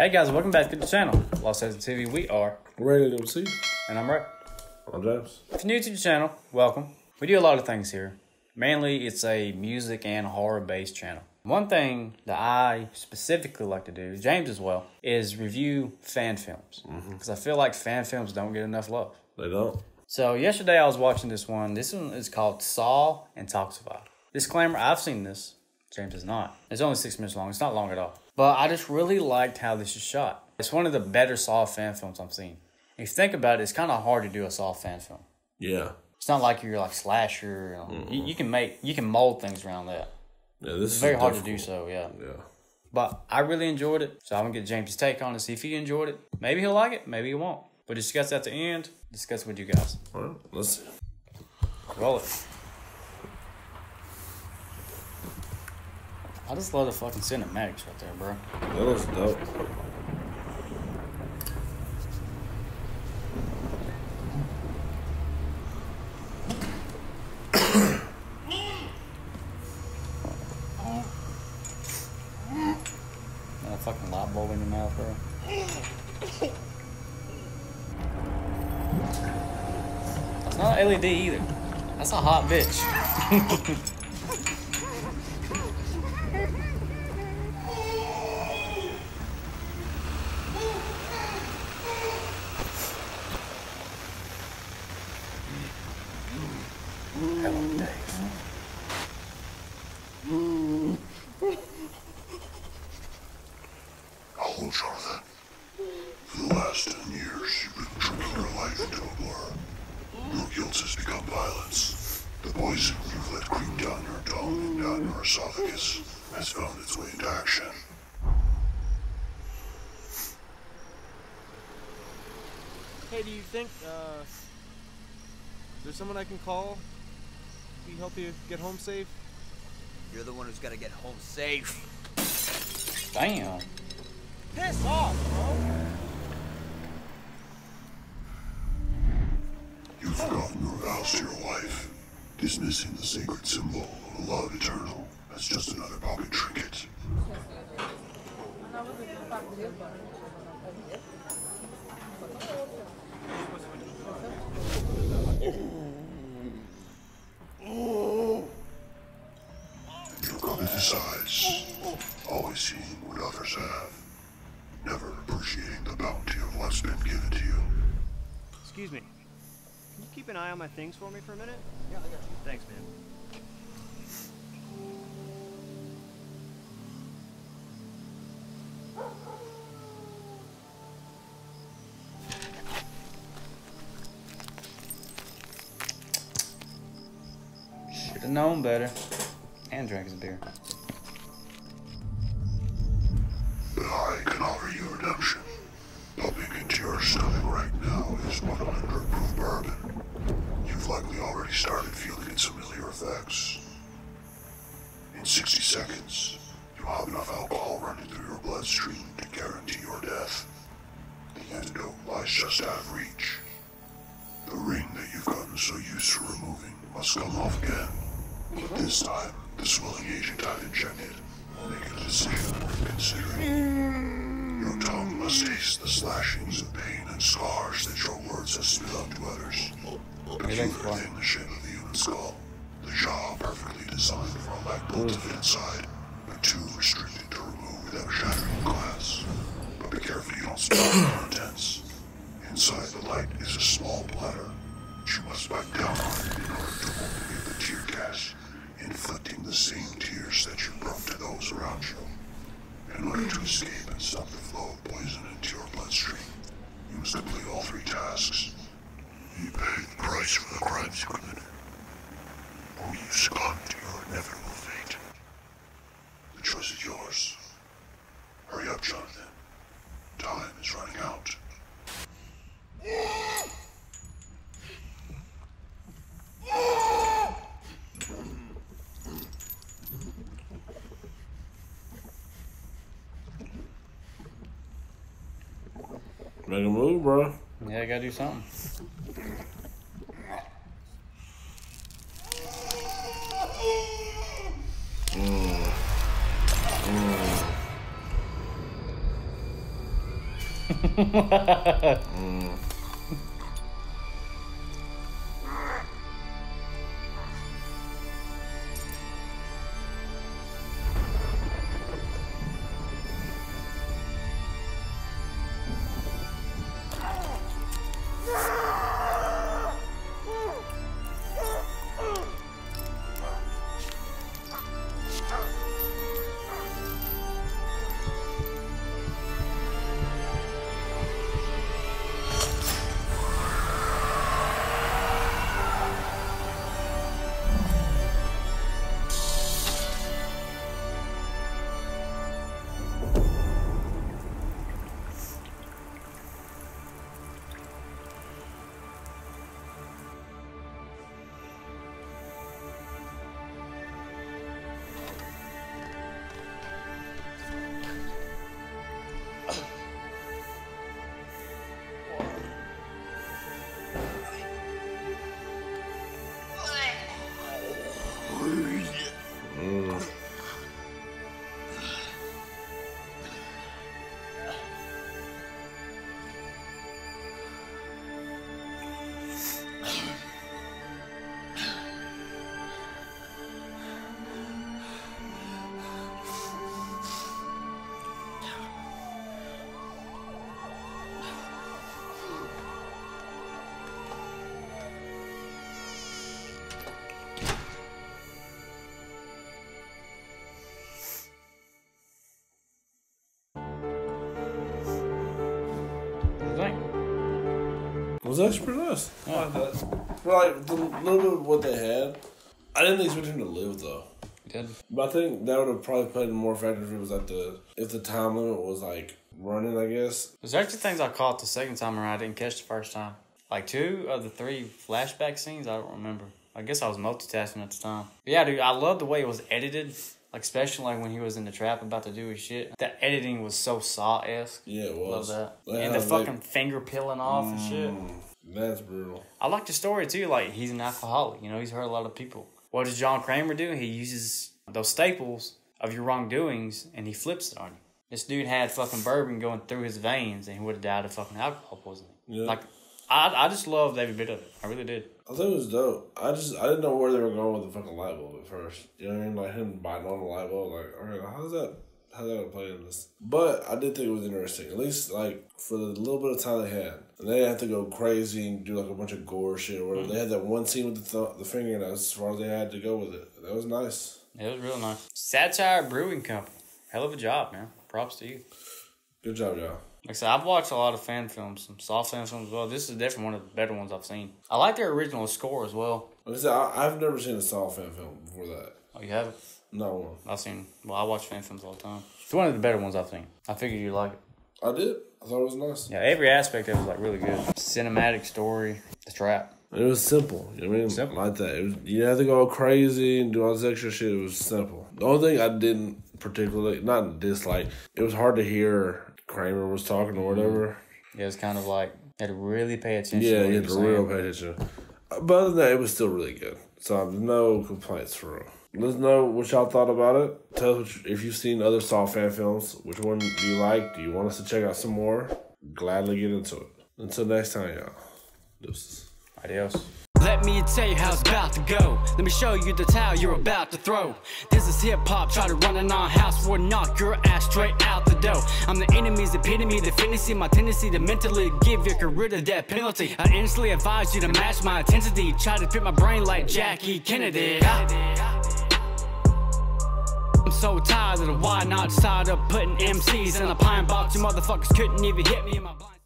Hey guys, welcome back to the channel. Lost Legends TV, we are, Ready to see? and I'm Ray. I'm James. If you're new to the channel, welcome. We do a lot of things here. Mainly, it's a music and horror based channel. One thing that I specifically like to do, James as well, is review fan films. Mm-hmm. Because I feel like fan films don't get enough love. They don't. So yesterday I was watching this one. This one is called Saw Intoxify. Disclaimer, I've seen this. James has not. It's only six minutes long. It's not long at all. But I just really liked how this is shot. It's one of the better Saw fan films I've seen. If you think about it, it's kind of hard to do a Saw fan film. Yeah. It's not like you're like slasher. You, know. you, mm-hmm. you can make you can mold things around that. Yeah, this It's is very hard to do so. Yeah. Yeah. But I really enjoyed it. So I'm gonna get James's take on it, see if he enjoyed it. Maybe he'll like it, maybe he won't. But discuss at the end. Discuss with you guys. All right, let's see. Roll it. I just love the fucking cinematics right there, bro. That looks dope. And a fucking light bulb in your mouth, bro. That's not LED either. That's a hot bitch. Hello, Jonathan. For the last ten years, you've been drinking your life into a blur. Your guilt has become violence. The poison you've let creep down your tongue and down your esophagus has found its way into action. Hey, do you think, uh, is there someone I can call? Can help you get home safe? You're the one who's gotta get home safe. Damn. Piss off, bro! You've forgotten your vows to your wife, dismissing the sacred symbol of love eternal as just another pocket trinket. Covetous eyes, always seeing what others have, never appreciating the bounty of what's been given to you. Excuse me. Can you keep an eye on my things for me for a minute? Yeah, I got you. Thanks, man. Should have known better. And drank his beer. To guarantee your death. The antidote lies just out of reach. The ring that you've gotten so used to removing must come off again. But this time, the swelling agent I've injected will make a decision worth considering. Your tongue must taste the slashings of pain and scars that your words have spit out to others. Peculiar the shape of the human skull. The jaw perfectly designed for a light bolt to fit inside, but too restricted to remove without shattering glass. But be careful you don't spill the contents. Inside the light is a small bladder, you must bite down on in order to overleave the tear gas, inflicting the same tears that you brought to those around you. In order to escape and stop the flow of poison into your bloodstream, you must complete all three tasks. You pay the price for the crimes you committed, or you succumb to your inevitable fate. The choice is yours. Hurry up, Jonathan. Time is running out. Make a move, bro. Yeah, I gotta do something. What mm. mm. was actually pretty nice. I like that. But like the little bit of what they had, I didn't expect him to live though. You did? But I think that would have probably played more factor if it was at the if the time limit was like running. I guess. There's actually things I caught the second time around I didn't catch the first time. Like two of the three flashback scenes, I don't remember. I guess I was multitasking at the time. But yeah, dude, I love the way it was edited. Like especially like when he was in the trap about to do his shit. That editing was so Saw esque. Yeah, it Love was. that. Yeah, and the fucking finger peeling off and shit. Mm, That's brutal. I like the story too. Like he's an alcoholic. You know, he's hurt a lot of people. What does John Kramer do? He uses those staples of your wrongdoings and he flips it on you. This dude had fucking bourbon going through his veins and he would have died of fucking alcohol poisoning. Yeah. Like, I I just loved every bit of it. I really did. I think it was dope. I just I didn't know where they were going with the fucking light bulb at first. You know what I mean? Like him biting on the light bulb. Like, okay, how's that? How's that gonna play in this? But I did think it was interesting. At least like for the little bit of time they had, and they didn't have to go crazy and do like a bunch of gore shit or whatever. Mm-hmm. They had that one scene with the th- the finger, and that's as far as they had to go with it. That was nice. It was real nice. Satire Brewing Company. Hell of a job, man. Props to you. Good job, y'all. Like I said, I've watched a lot of fan films, some Saw fan films as well. This is definitely one of the better ones I've seen. I like their original score as well. Like I said, I, I've never seen a Saw fan film before that. Oh, you haven't? One. I've seen. Well, I watch fan films all the time. It's one of the better ones I've seen. I figured you'd like it. I did. I thought it was nice. Yeah, every aspect of it was like really good. Cinematic story, the trap. It was simple. You know what I mean? Simple. Like that. It was, you didn't have to go crazy and do all this extra shit. It was simple. The only thing I didn't particularly, not dislike, it was hard to hear Kramer was talking or mm-hmm. whatever. Yeah, it was kind of like you had to really pay attention. Yeah, to you had to real pay attention. But other than that, it was still really good. So no complaints for real. Let us know what y'all thought about it. Tell us if you've seen other Saw fan films. Which one do you like? Do you want us to check out some more? Gladly get into it. Until next time, y'all. Deuces. Adios. Let me tell you how it's about to go. Let me show you the towel you're about to throw. This is hip hop, try to run an on house or knock your ass straight out the door. I'm the enemy's epitome, the fantasy, my tendency to mentally give your career the death penalty. I instantly advise you to match my intensity. Try to fit my brain like Jackie Kennedy. I'm so tired of the why not side of putting MCs in a pine box. You motherfuckers couldn't even hit me in my blind.